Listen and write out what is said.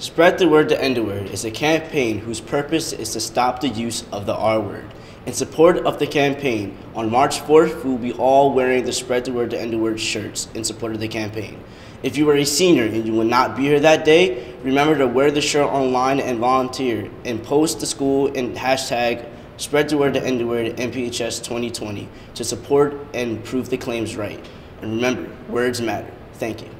Spread the Word to End the Word is a campaign whose purpose is to stop the use of the R word. In support of the campaign, on March 4th, we will be all wearing the Spread the Word to End the Word shirts in support of the campaign. If you are a senior and you will not be here that day, remember to wear the shirt online and volunteer and post the school and hashtag Spread the Word to End the Word MPHS 2020 to support and prove the claims right. And remember, words matter. Thank you.